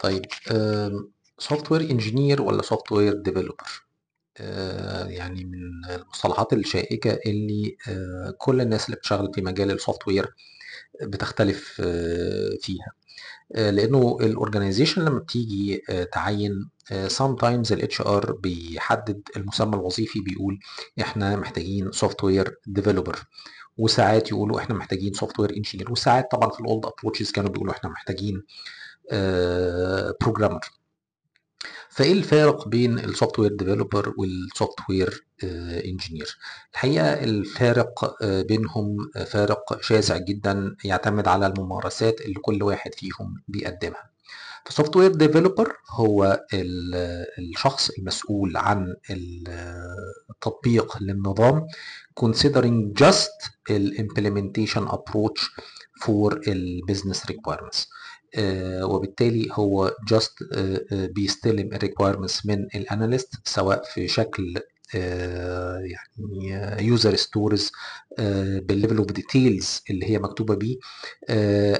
طيب software engineer ولا software developer يعني من المصطلحات الشائكة اللي آه، كل الناس اللي بتشتغل في مجال ال software بتختلف آه، فيها. آه، لأنه ال organization لما بتيجي تعين sometimes ال HR بيحدد المسمى الوظيفي بيقول إحنا محتاجين software developer وساعات يقولوا إحنا محتاجين software engineer وساعات طبعا في ال old approaches كانوا بيقولوا إحنا محتاجين programmer فإيه الفارق بين ال software developer وال software engineer الحقيقة الفارق آه، بينهم فارق شاسع جدا يعتمد على الممارسات اللي كل واحد فيهم بيقدمها. فال software developer هو الشخص المسؤول عن التطبيق للنظام considering just implementation approach for business requirements. آه، وبالتالي هو just آه، آه، بيستلم ال requirements من ال analyst سواء في شكل يعني user stories بال level of details اللي هي مكتوبة بيه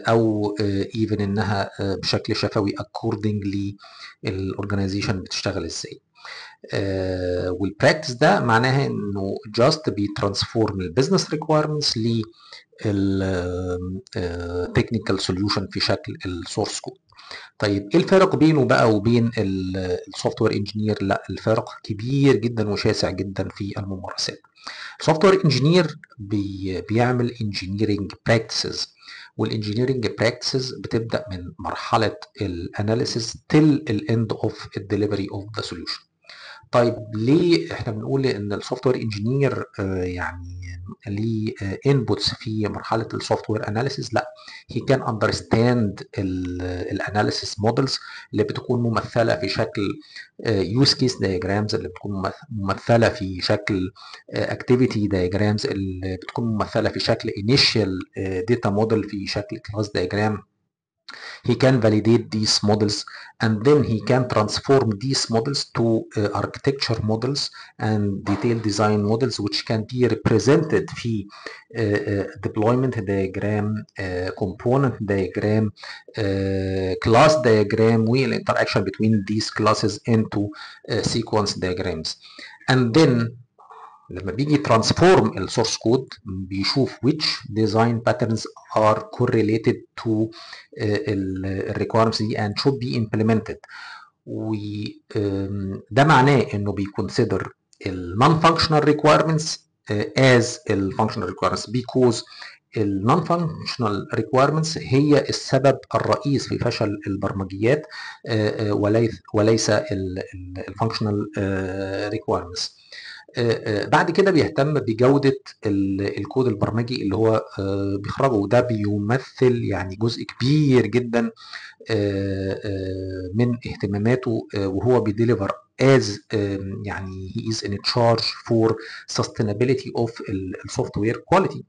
أو even إنها بشكل شفوي according لل organization بتشتغل إزاي. وال practice ده معناها إنه just بي transform ال business requirements ال technical solution في شكل ال source code طيب إيه الفرق بينه بقى وبين ال software engineer لا الفرق كبير جدا وشاسع جدا في الممارسات. ال software engineer بي بيعمل engineering practices وال engineering practices بتبدأ من مرحلة ال analysis till ال end of ال delivery of the solution طيب ليه إحنا بنقول إن ال software engineer يعني ليه inputs في مرحلة ال software analysis لأ he can understand ال analysis models اللي بتكون ممثلة في شكل use case diagrams اللي بتكون ممثلة في شكل activity diagrams اللي بتكون ممثلة في شكل initial data model في شكل class diagram he can validate these models and then he can transform these models to uh, architecture models and detailed design models which can be represented. في uh, uh, deployment diagram uh, component diagram uh, class diagram interaction between these classes into uh, sequence diagrams. And then لما بيجي ترانسفورم السورس كود بيشوف which design patterns are correlated to الريكويرمنتس دي and should be implemented. وده معناه إنه بي consider ال non functional requirements as ال functional requirements because ال non functional requirements هي السبب الرئيس في فشل البرمجيات وليس وليس ال functional requirements بعد كده بيهتم بجودة الكود البرمجي اللي هو بيخرجه. وده بيمثل يعني جزء كبير جدا من اهتماماته وهو بي deliver as يعني he is in charge for sustainability of software quality.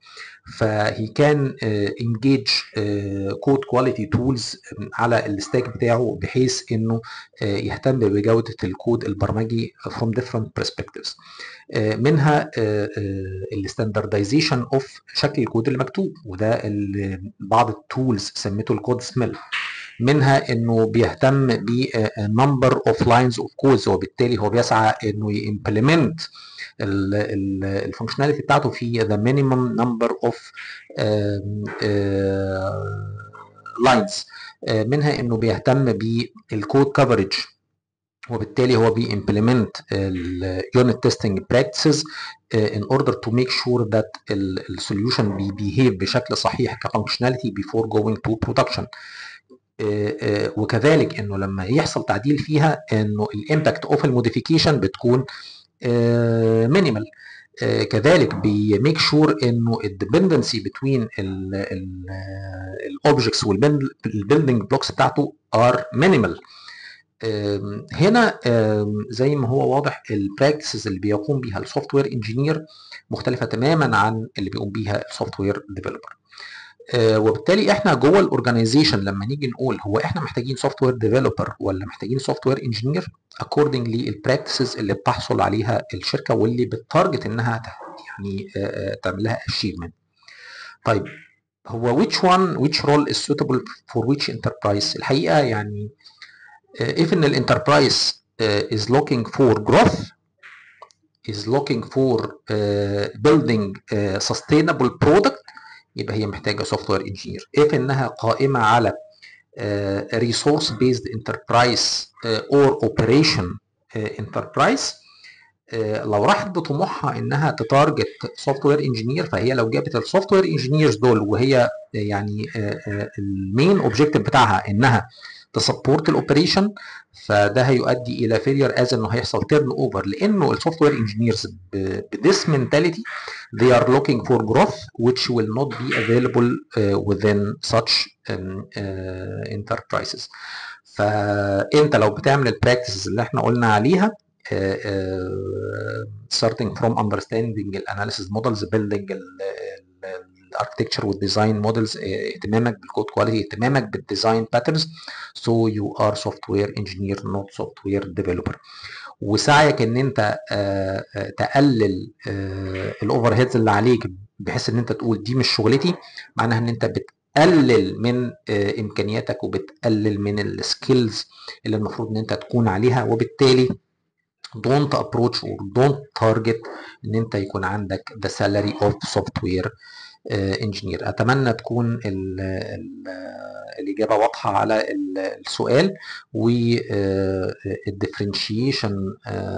ف he can engage code quality tools على ال stack بتاعه بحيث إنه يهتم بجودة الكود البرمجي from different perspectives. منها ال standardization of شكل الكود اللي مكتوب وده بعض ال tools سميته ال code smell منها إنه بيهتم ب number of lines of codes وبالتالي هو بيسعى إنه ي implement ال functionality بتاعته في the minimum number of lines. منها إنه بيهتم بال code coverage وبالتالي هو بي implement ال unit testing practices in order to make sure that ال solution بي behave بشكل صحيح ك functionality before going to production. وكذلك إنه لما يحصل تعديل فيها إنه ال impact of ال modification بتكون minimal كذلك بي make sure إنه ال dependency between ال objects وال building blocks بتاعته are minimal هنا زي ما هو واضح ال practices اللي بيقوم بيها ال software engineer مختلفة تماما عن اللي بيقوم بيها ال software developer وبالتالي إحنا جوه ال organization لما نيجي نقول هو إحنا محتاجين software developer ولا محتاجين software engineer according لل practices اللي بتحصل عليها الشركة واللي ب target إنها يعني تعمل لها achievement طيب هو which one which role is suitable for which enterprise الحقيقة يعني if إن ال enterprise is looking for growth is looking for uh, building uh, sustainable product يبقى هي محتاجة software engineer if إنها قائمة على uh, or operation uh, enterprise. uh, لو راحت بطموحها إنها ت target software engineer فهي لو جابت ال software engineers دول وهي يعني ال main objective بتاعها إنها ت support ال operation فده هيؤدي إلى failure as انه هيحصل turnover لأنه ال software engineers by this mentality they are looking for growth which will not be available uh, within such um, uh, enterprises فانت لو بتعمل ال practices اللي إحنا قلنا عليها uh, uh, starting from understanding ال analysis models building ال architecture وال design models اهتمامك بال code quality اهتمامك بال design patterns so you are software engineer not software developer وسعيك إن أنت آه تقلل آه ال overheads اللي عليك بحيث إن أنت تقول دي مش شغلتي معناها إن أنت بتقلل من آه إمكانياتك وبتقلل من ال skills اللي المفروض إن أنت تكون عليها. وبالتالي don't approach or don't target إن أنت يكون عندك the salary of software. engineer أتمنى تكون ال ال الإجابة واضحة على السؤال وال differentiation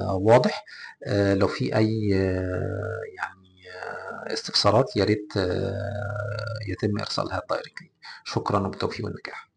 واضح. لو في أي يعني استفسارات يا ريت يتم إرسالها directly شكرا وبالتوفيق والنجاح.